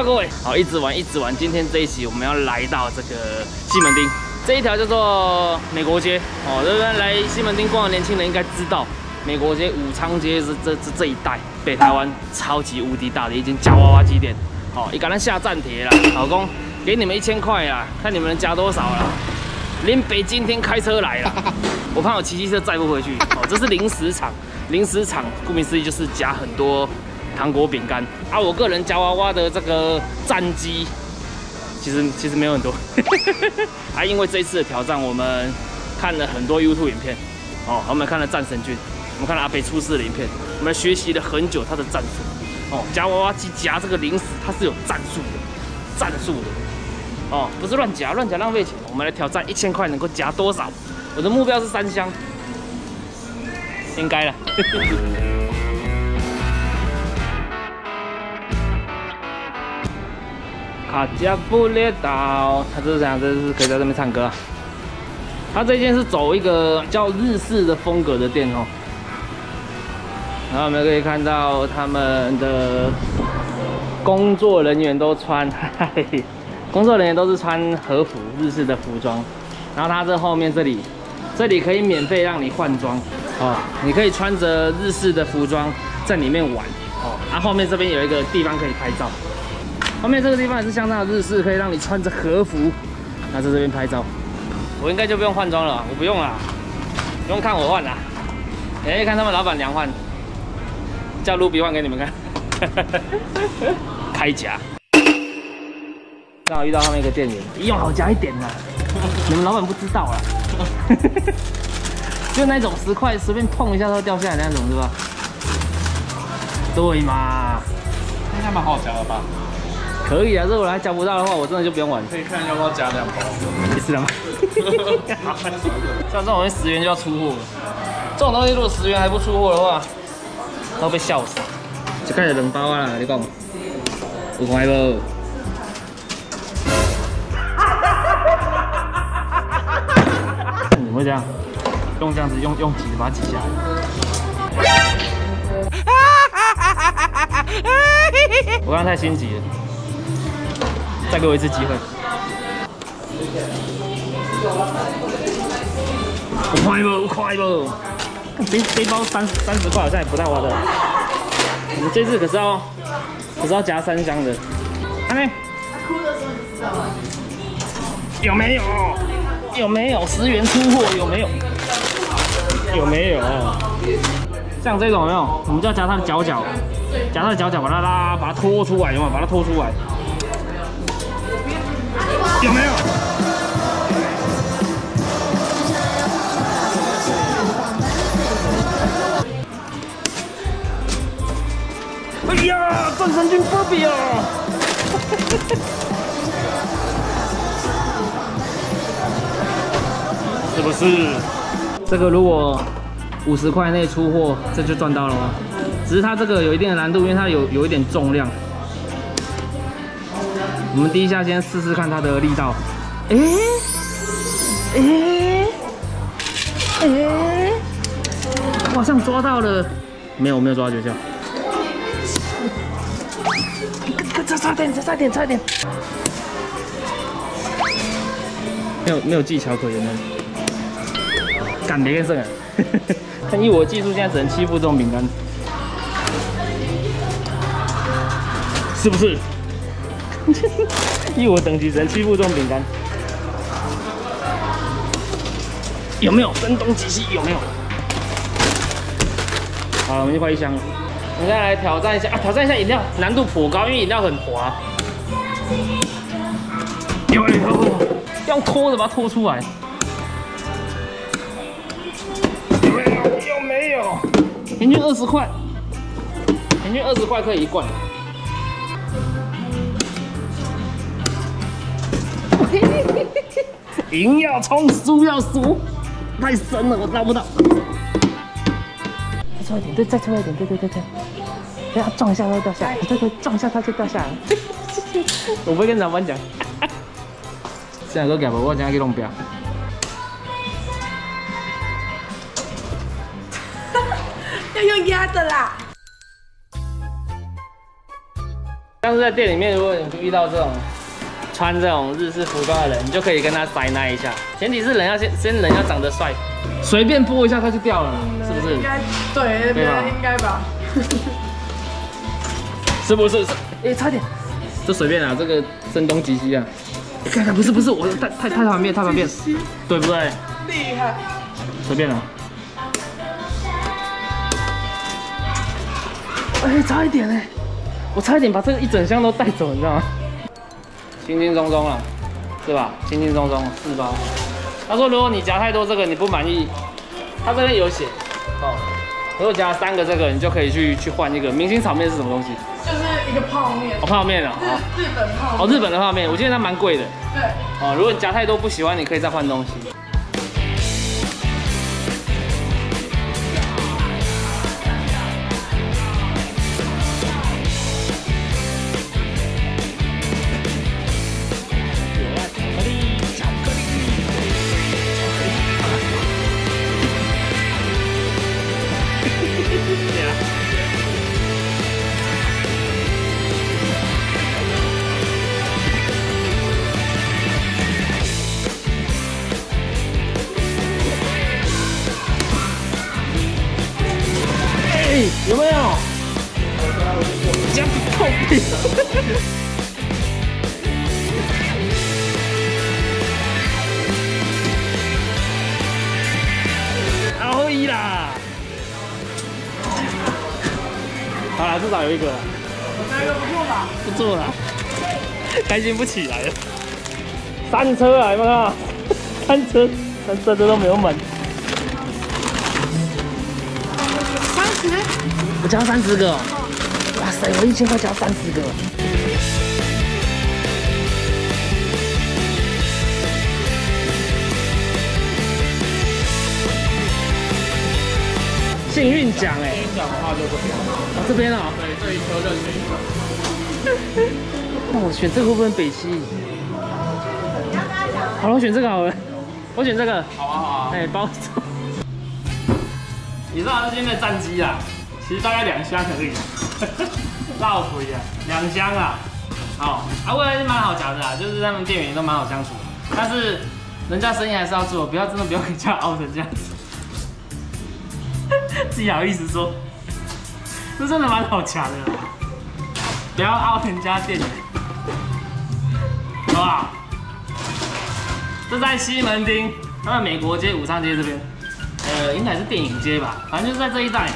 啊，各位，好，一直玩一直玩。今天这一期我们要来到这个西门町这一条叫做美国街哦。这边来西门町逛的年轻人应该知道，美国街、武昌街是这这这一带，北台湾超级无敌大的一间夹娃娃机店。好，一赶上下站帖了，老公给你们一千块啦，看你们能夹多少啦。连北今天开车来了，我怕我骑机车载不回去。哦，这是零食厂，零食厂顾名思义就是夹很多。糖果饼干啊！我个人夹娃娃的这个战绩，其实其实没有很多 啊。因为这一次的挑战，我们看了很多 YouTube 影片哦，我们看了战神君，我们看了阿北出事的影片，我们学习了很久他的战术哦。夹娃娃机夹这个零食，它是有战术的，战术的哦，不是乱夹，乱夹浪费钱。我们来挑战一千块能够夹多少？我的目标是三箱，应该了。卡加布列岛，他这是样？这是可以在这边唱歌。他这间是走一个叫日式的风格的店哦。然后我们可以看到他们的工作人员都穿，工作人员都是穿和服，日式的服装。然后他这后面这里，这里可以免费让你换装哦，你可以穿着日式的服装在里面玩哦。啊，后面这边有一个地方可以拍照。后面这个地方也是相当的日式，可以让你穿着和服，那在这边拍照。我应该就不用换装了，我不用了，不用看我换了。哎，看他们老板娘换，叫卢比换给你们看。开夹。刚好遇到他们一个店员，用好夹一点呐。你们老板不知道啊。就那种十块随便碰一下都掉下来那种是吧？对嘛？应该蛮好夹的吧？可以啊，如果还夹不到的话，我真的就不用玩。可以看要不要加两包，没事了吗？像这种东西十元就要出货了，这种东西如果十元还不出货的话，都被笑死。就开始冷包啊，你讲有快不？怎么会这样？用这样子用用挤的把它挤下来。我刚刚太心急了。再给我一次机会！我快不？我快不？背背包三三十块好像也不太划算。我们这次可是要可是要夹三箱的。看没？有没有？有没有十元出货？有没有？有没有？像这种没有？我们就要夹它的角角，夹它的角角，把它拉，把它拖出来，有没有？把它拖出来。比啊！是不是？这个如果五十块内出货，这就赚到了吗？只是它这个有一定的难度，因为它有有一点重量。我们第一下先试试看它的力道，哎，哎，哎，好像抓到了，没有我没有抓到诀窍，再差点再差点差点，没有没有技巧可言的，干别个事啊，看 以我技术现在只能欺负这种饼干，是不是？以我等级只能欺负这种饼干，有没有声东击西？有没有？好了，我们就快一箱了。我们再来挑战一下啊！挑战一下饮料，难度颇高，因为饮料很滑。有没有？要拖的把它拖出来。有没有？有没有？平均二十块，平均二十块可以一罐。赢要冲，输要输，太深了，我捞不到。再出来一点，对，再出来一点，对对对对。等下撞一下它就掉下来，对对，撞一下它就掉下来。我不会跟老板讲。现在都夹不，我怎样去弄表。要用压的啦。这像是在店里面，如果你遇到这种穿这种日式服装的人，你就可以跟他塞那一下。前提是人要先先人要长得帅，随便拨一下他就掉了，是不是应？该对，对吧应该吧。是不是？是哎、差点，这随便啊，这个声东击西啊。看看，不是不是，我太太太旁边，太旁边，对不对？厉害，随便了。哎、差一点哎，我差一点把这个一整箱都带走，你知道吗？轻轻松松了，是吧？轻轻松松四包。他说，如果你夹太多这个你不满意，他这边有写哦。如果夹三个这个，你就可以去去换一个明星炒面是什么东西？就是一个泡面哦，，泡面啊，哦日日本泡哦，日本的泡面，我记得它蛮贵的对，哦。如果你夹太多不喜欢，你可以再换东西。至少有一个了，哪个不做吧？不做啦，开心不起来了。三车啊，有没有看到？三车，三车这都没有门。三十，我加三十个哦，哇塞，我一千块加三十个。幸运奖哎，幸运奖的话就这边，哦这边啊，对，这一车任选一个。那我选这个会不会北西？好了，我选这个好了，我选这个。好啊好啊，哎，包走。你知道这今天的战机啊，其实大概两箱而已，绕回啊，两箱啊。好，啊，未来是蛮好夹的啊，就是他们店员都蛮好相处的，但是人家生意还是要做，不要真的不要给人家熬成这样子。自己好意思说，这真的蛮好夹的，不要凹人家店员，好不好？这在西门町，他们美国街、武昌街这边，呃，应该是电影街吧，反正就是在这一带，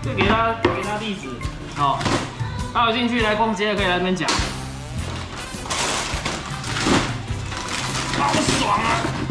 就给他给他地址，好，大家有兴趣来逛街的可以来这边讲，好爽啊！